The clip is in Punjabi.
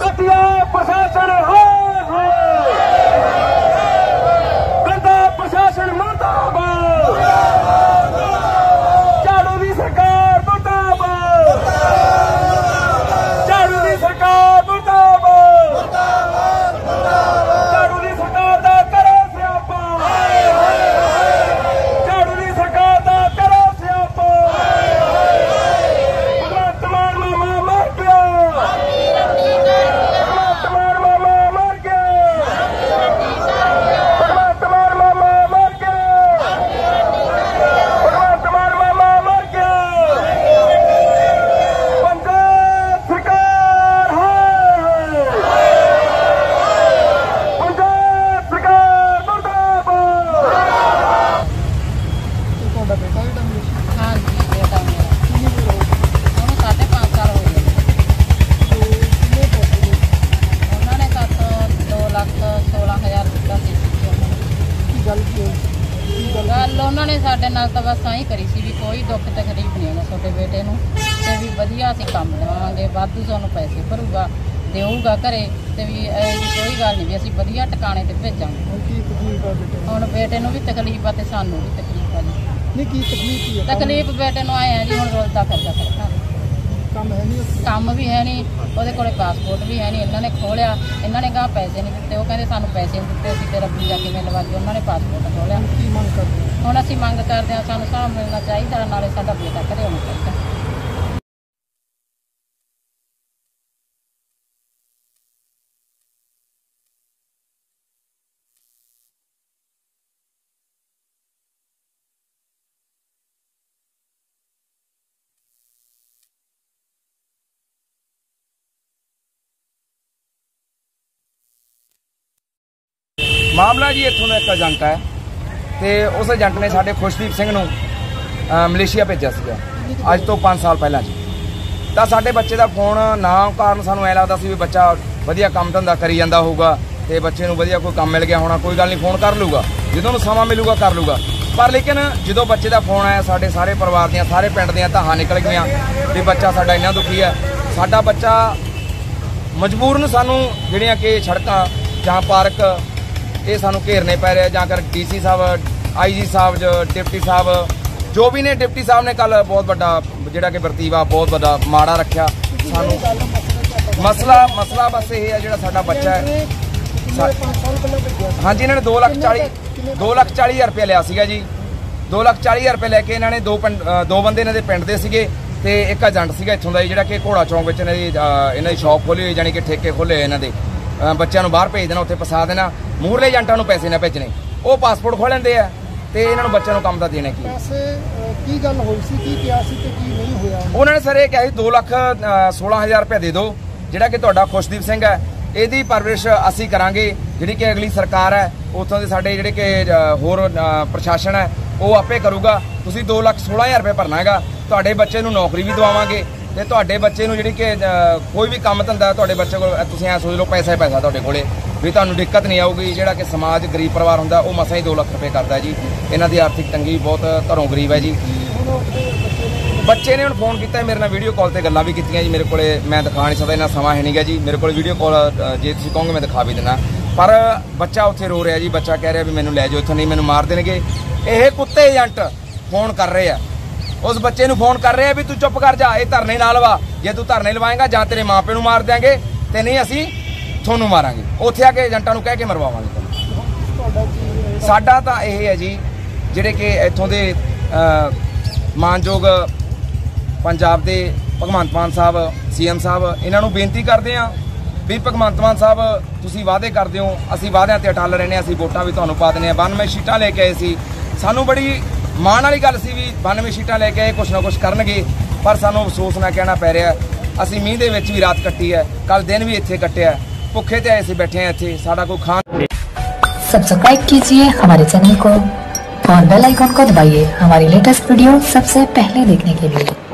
ਕਤਿਆ ਪ੍ਰਸ਼ਾਸਨ ਹਾਏ ਹਾਏ ਗੰਦਾ ਪ੍ਰਸ਼ਾਸਨ ਮੁਰਦਾਬਾਦ ਝਾੜੂ ਦੀ ਸਰਕਾਰ ਮੁਰਦਾਬਾਦ ਝਾੜੂ ਦੀ ਸਰਕਾਰ ਮੁਰਦਾਬਾਦ ਝਾੜੂ ਦੀ ਸਰਕਾਰ ਦਾ ਕਰੋ ਸਿਆਪਾ ਝਾੜੂ ਦੀ ਸਰਕਾਰ ਦਾ ਕਰੋ ਸਿਆਪਾ ਭਗਵੰਤ ਮਾਨ ਮਾਮਾ ਮਰ ਗਿਆ ਭਗਵੰਤ ਮਾਨ ਮਾਮਾ ਮਰ ਗਿਆ ਭਗਵੰਤ ਮਾਨ ਮਾਮਾ ਮਰ ਗਿਆ ਭਗਵੰਤ ਮਾਨ ਮਾਮਾ ਮਰ ਗਿਆ ਪੰਜਾਬ ਸਰਕਾਰ ਹਾਏ ਪੰਜਾਬ ਸਰਕਾਰ ਮੁਰਦਾਬਾਦ ਤੁਹਾਡਾ ਬੇਟਾ ਵੀ ਤਾਂ ਹਾਂਜੀ ਬੇਟਾ ਮੇਰਾ ਉਹਨੂੰ ਸਾਢੇ ਪੰਜ ਸਾਲ ਹੋ ਗਏ ਕਿੰਨੇ ਪੈਸੇ ਦੇ ਉਹਨਾਂ ਨੇ ਸਾਤੋਂ 2 ਲੱਖ 16 ਹਜ਼ਾਰ ਦਿੱਤਾ ਸੀ ਉਹਨਾਂ ਨੂੰ। ਕੀ ਗੱਲ ਉਹਨਾਂ ਨੇ ਸਾਡੇ ਨਾਲ ਤਾਂ ਬਸ ਆਹੀ ਕਰੀ ਸੀ ਵੀ ਕੋਈ ਦੁੱਖ ਤਕਲੀਫ ਨਹੀਂ ਹੋਣਾ ਤੁਹਾਡੇ ਬੇਟੇ ਨੂੰ। ਤੇ ਵੀ ਵਧੀਆ ਅਸੀਂ ਕੰਮ ਦੇਵਾਂਗੇ ਵਾਧੂ ਤੁਹਾਨੂੰ ਪੈਸੇ ਭਰੂਗਾ ਦੇਊਗਾ ਘਰੇ ਤੇ ਵੀ ਇਹ ਜਿਹੀ ਕੋਈ ਗੱਲ ਨਹੀਂ ਵੀ ਅਸੀਂ ਵਧੀਆ ਟਿਕਾਣੇ ਤੇ ਭੇਜਾਂਗੇ। ਹੁਣ ਕੀ ਤਕਲੀਫ ਆ ਬੇਟੇ ਨੂੰ? ਹੁਣ ਬੇਟੇ ਨੂੰ ਵੀ ਤਕਲੀਫ ਆ ਤੇ ਸਾਨੂੰ ਵੀ ਤਕਲੀਫ ਆ ਜੀ। ਨਹੀਂ ਕੀ ਤਕਲੀਫ ਕੀ ਹੈ ਤਕਲੀਫ ਬੇਟੇ ਨੂੰ ਆਏ ਆ ਜੀ ਹੁਣ ਰੋਲਦਾ ਫਿਰਦਾ ਫਿਰਦਾ ਕੰਮ ਵੀ ਹੈ ਨਹੀਂ ਉਹਦੇ ਕੋਲੇ ਪਾਸਪੋਰਟ ਵੀ ਹੈ ਨਹੀਂ ਇਹਨਾਂ ਨੇ ਖੋਲਿਆ ਇਹਨਾਂ ਨੇ ਕਹਾ ਪੈਸੇ ਨਹੀਂ ਦਿੱਤੇ ਉਹ ਕਹਿੰਦੇ ਸਾਨੂੰ ਪੈਸੇ ਨਹੀਂ ਦਿੱਤੇ ਅਸੀਂ ਵੀਜ਼ਾ ਕਿਵੇਂ ਲਵਾ ਕੇ ਉਹਨਾਂ ਨੇ ਪਾਸਪੋਰਟ ਖੋਲਿਆ? ਹੁਣ ਅਸੀਂ ਮੰਗ ਕਰਦੇ ਹਾਂ ਸਾਨੂੰ ਹਿਸਾਬ ਮਿਲਣਾ ਚਾਹੀਦਾ ਨਾਲੇ ਸਾਡਾ ਬੇਟਾ ਘਰੇ ਆਉਣਾ ਚਾਹੀਦਾ। ਮਾਮਲਾ ਜੀ ਇੱਥੋਂ ਦਾ ਇੱਕ ਏਜੰਟ ਹੈ ਤੇ ਉਸ ਏਜੰਟ ਨੇ ਸਾਡੇ ਖੁਸ਼ਦੀਪ ਸਿੰਘ ਨੂੰ ਮਲੇਸ਼ੀਆ ਭੇਜਿਆ ਸੀਗਾ। ਅੱਜ ਤੋਂ 5 ਸਾਲ ਪਹਿਲਾਂ ਜੀ। ਤਾਂ ਸਾਡੇ ਬੱਚੇ ਦਾ ਫੋਨ ਨਾ ਕਾਰਨ ਸਾਨੂੰ ਐ ਲੱਗਦਾ ਸੀ ਵੀ ਬੱਚਾ ਵਧੀਆ ਕੰਮ ਧੰਦਾ ਕਰੀ ਜਾਂਦਾ ਹੋਊਗਾ ਤੇ ਬੱਚੇ ਨੂੰ ਵਧੀਆ ਕੋਈ ਕੰਮ ਮਿਲ ਗਿਆ ਹੋਣਾ, ਕੋਈ ਗੱਲ ਨਹੀਂ, ਫੋਨ ਕਰ ਲੂਗਾ ਜਦੋਂ ਨੂੰ ਸਮਾਂ ਮਿਲੂਗਾ, ਕਰ ਲੂਗਾ ਪਰ ਲੇਕਿਨ ਜਦੋਂ ਬੱਚੇ ਦਾ ਫੋਨ ਆਇਆ, ਸਾਡੇ ਸਾਰੇ ਪਰਿਵਾਰ ਦੀਆਂ, ਸਾਰੇ ਪਿੰਡ ਦੀਆਂ ਧਾਹਾਂ ਨਿਕਲ ਗਈਆਂ ਵੀ ਬੱਚਾ ਸਾਡਾ ਇੰਨਾ ਦੁਖੀ ਹੈ। ਸਾਡਾ ਬੱਚਾ ਮਜਬੂਰਨ ਸਾਨੂੰ ਜਿਹੜੀਆਂ ਕਿ ਸੜਕਾਂ ਜਾਂ ਪਾਰਕ ਇਹ ਸਾਨੂੰ ਘੇਰਨੇ ਪੈ ਰਹੇ ਜਾਂ ਕਰ ਡੀਸੀ ਸਾਹਿਬ ਆਈਜੀ ਸਾਹਿਬ ਜੋ, ਡਿਪਟੀ ਸਾਹਿਬ, ਜੋ ਵੀ ਨੇ, ਡਿਪਟੀ ਸਾਹਿਬ ਨੇ ਕੱਲ ਬਹੁਤ ਵੱਡਾ, ਜਿਹੜਾ ਕਿ ਵਰਤੀਵਾ ਬਹੁਤ ਵੱਡਾ ਮਾੜਾ ਰੱਖਿਆ। ਸਾਨੂੰ ਮਸਲਾ ਮਸਲਾ ਬਸ ਇਹ ਹੈ ਜਿਹੜਾ ਸਾਡਾ ਬੱਚਾ ਹੈ। ਹਾਂਜੀ, ਇਹਨਾਂ ਨੇ 2 ਲੱਖ 40 2 ਲੱਖ 40 ਹਜ਼ਾਰ ਰੁਪਏ ਲਿਆ ਸੀਗਾ ਜੀ। 2 ਲੱਖ 40 ਹਜ਼ਾਰ ਰੁਪਏ ਲੈ ਕੇ ਇਹਨਾਂ ਨੇ ਦੋ ਪਿੰਡ ਦੋ ਬੰਦੇ ਇਹਨਾਂ ਦੇ ਪਿੰਡ ਦੇ ਸੀਗੇ ਤੇ ਇੱਕ ਏਜੰਟ ਸੀਗਾ ਇੱਥੋਂ ਦਾ ਜਿਹੜਾ ਕਿ ਘੋੜਾ ਚੌਂਕ ਵਿੱਚ ਇਹਨਾਂ ਦੀ ਇਹਨਾਂ ਦੀ ਸ਼ਾਪ ਖੋਲੀ ਹੋਈ ਜਾਨੀ ਕਿ ਠੇਕੇ ਖੋਲੇ ਇਹਨਾਂ ਦੇ। ਬੱਚਿਆਂ ਨੂੰ ਬਾਹਰ ਭੇਜ ਦੇਣਾ ਉੱਥੇ ਫਸਾ ਦੇਣਾ। ਮੂਹਰਲੇ ਏਜੰਟਾਂ ਨੂੰ ਪੈਸੇ ਨਾ ਭੇਜਣੇ। ਉਹ ਪਾਸਪੋਰਟ ਖੋਹ ਲੈਂਦੇ ਆ ਤੇ ਇਹਨਾਂ ਨੂੰ ਬੱਚਿਆਂ ਨੂੰ ਕੰਮ ਦਾ ਦੇਣਾ ਕੀ ਪੈਸੇ ਕੀ ਗੱਲ ਹੋਈ ਸੀ ਕੀ ਕਿਹਾ ਸੀ ਤੇ ਕੀ ਨਹੀਂ ਹੋਇਆ? ਉਹਨਾਂ ਨੇ ਸਰ ਇਹ ਕਿਹਾ ਸੀ 2 ਲੱਖ ਅ, 16000 ਰੁਪਏ ਦੇ ਦਿਓ ਜਿਹੜਾ ਕਿ ਤੁਹਾਡਾ ਖੁਸ਼ਦੀਪ ਸਿੰਘ ਹੈ। ਇਹਦੀ ਪਰਵਰਿਸ਼ ਅਸੀਂ ਕਰਾਂਗੇ ਜਿਹੜੀ ਕਿ ਅਗਲੀ ਸਰਕਾਰ ਹੈ ਉੱਥੋਂ ਦੇ ਸਾਡੇ ਜਿਹੜੇ ਕਿ ਹੋਰ ਪ੍ਰਸ਼ਾਸਨ ਹੈ ਉਹ ਆਪੇ ਕਰੂਗਾ। ਤੁਸੀਂ 2 ਲੱਖ 16000 ਰੁਪਏ ਭਰਨਾ ਹੈਗਾ ਤੁਹਾਡੇ ਬੱਚੇ ਨੂੰ ਨੌਕਰੀ ਵੀ ਦਵਾਵਾਂਗੇ। ਤੇ ਤੁਹਾਡੇ ਬੱਚੇ ਨੂੰ ਜਿਹੜੀ ਕਿ ਕੋਈ ਵੀ ਕੰਮ ਧੰਦਾ ਤੁਹਾਡੇ ਬੱਚੇ ਕੋਲ ਤੁਸੀਂ ਐ ਸੋਚ ਲਓ ਪੈਸਾ ਹੀ ਪੈਸਾ ਤੁਹਾਡੇ ਕੋਲੇ, ਵੀ ਤੁਹਾਨੂੰ ਦਿੱਕਤ ਨਹੀਂ ਆਊਗੀ, ਜਿਹੜਾ ਕਿ ਸਮਾਜ ਗਰੀਬ ਪਰਿਵਾਰ ਹੁੰਦਾ, ਉਹ ਮਸਾਂ ਹੀ 2 ਲੱਖ ਰੁਪਏ ਕਰਦਾ ਜੀ। ਇਹਨਾਂ ਦੀ ਆਰਥਿਕ ਤੰਗੀ ਬਹੁਤ ਘਰੋਂ ਗਰੀਬ ਹੈ ਜੀ। ਬੱਚੇ ਨੇ ਹੁਣ ਫੋਨ ਕੀਤਾ, ਮੇਰੇ ਨਾਲ ਵੀਡੀਓ ਕਾਲ ਤੇ ਗੱਲਾਂ ਵੀ ਕੀਤੀਆਂ ਜੀ ਮੇਰੇ ਕੋਲੇ, ਮੈਂ ਦਿਖਾ ਨਹੀਂ ਸਕਦਾ, ਇੰਨਾ ਸਮਾਂ ਹੈ ਨਹੀਂਗਾ ਜੀ। ਮੇਰੇ ਕੋਲ ਵੀਡੀਓ ਕਾਲ ਜੇ ਤੁਸੀਂ ਕਹੋਗੇ ਮੈਂ ਦਿਖਾ ਵੀ ਦੇਣਾ ਪਰ ਬੱਚਾ ਉੱਥੇ ਰੋ ਰਿਹਾ ਜੀ, ਬੱਚਾ ਕਹਿ ਰਿਹਾ ਵੀ ਮੈਨੂੰ ਲੈ ਜਾਓ, ਇੱਥੋਂ ਨਹੀਂ, ਮੈਨੂੰ ਮਾਰ ਦੇਣਗੇ। ਇਹ ਕੁੱਤੇ ਏਜੰਟ ਫੋਨ ਕਰ ਰਹੇ ਆ। ਉਸ ਬੱਚੇ ਨੂੰ ਫੋਨ ਕਰ ਰਹੇ ਆ ਵੀ ਤੂੰ ਚੁੱਪ ਕਰ ਜਾ, ਇਹ ਧਰਨੇ ਨਾ ਲਵਾ ਜੇ ਤੂੰ ਧਰਨੇ ਲਵਾਏਗਾ ਜਾਂ ਤੇਰੇ ਮਾਪੇ ਨੂੰ ਮਾਰ ਦਿਆਂਗੇ ਤੇ ਨਹੀਂ ਅਸੀਂ ਤੁਹਾਨੂੰ ਮਾਰਾਂਗੇ। ਉੱਥੇ ਆ ਕੇ ਏਜੰਟਾਂ ਨੂੰ ਕਹਿ ਕੇ ਮਰਵਾਵਾਂਗੇ ਸਾਡਾ ਤਾਂ ਇਹ ਹੈ ਜੀ, ਜਿਹੜੇ ਕਿ ਇੱਥੋਂ ਦੇ ਮਾਨਯੋਗ ਪੰਜਾਬ ਦੇ ਭਗਵੰਤ ਮਾਨ ਸਾਹਿਬ, ਸੀਐਮ ਸਾਹਿਬ, ਇਹਨਾਂ ਨੂੰ ਬੇਨਤੀ ਕਰਦੇ ਆ ਵੀ ਭਗਵੰਤ ਮਾਨ ਸਾਹਿਬ, ਤੁਸੀਂ ਵਾਅਦੇ ਕਰਦੇ ਹੋ, ਅਸੀਂ ਵਾਅਦਿਆਂ ਤੇ ਅਟਲ ਰਹਿੰਦੇ ਹਾਂ, ਅਸੀਂ ਵੋਟਾਂ ਵੀ ਤੁਹਾਨੂੰ ਪਾ ਦਿੰਦੇ ਆ 92 ਸੀਟਾਂ ਲੈ ਕੇ ਆਏ ਸੀ। ਸਾਨੂੰ ਬੜੀ ਮਾਣ ਵਾਲੀ ਗੱਲ ਸੀ ਵੀ 92 ਸੀਟਾਂ ਲੈ ਕੇ ਆਏ ਕੁਛ ਨਾ ਕੁਛ ਕਰਨਗੇ ਪਰ ਸਾਨੂੰ ਅਫਸੋਸ ਨਾ ਕਹਿਣਾ ਪੈ ਰਿਹਾ ਅਸੀਂ ਮੀਂਹ ਦੇ ਵਿੱਚ ਵੀ ਰਾਤ ਕੱਟੀ ਹੈ ਕੱਲ ਦਿਨ ਵੀ ਇੱਥੇ ਕੱਟਿਆ ਭੁੱਖੇ ਤੇ ਆਏ ਸੀ ਬੈਠੇ ਆ ਇੱਥੇ ਸਾਡਾ ਕੋਈ ਖਾਣ सब्सक्राइब कीजिए हमारे चैनल को और बेल आइकॉन को दबाइए हमारी लेटेस्ट वीडियो सबसे पहले देखने के लिए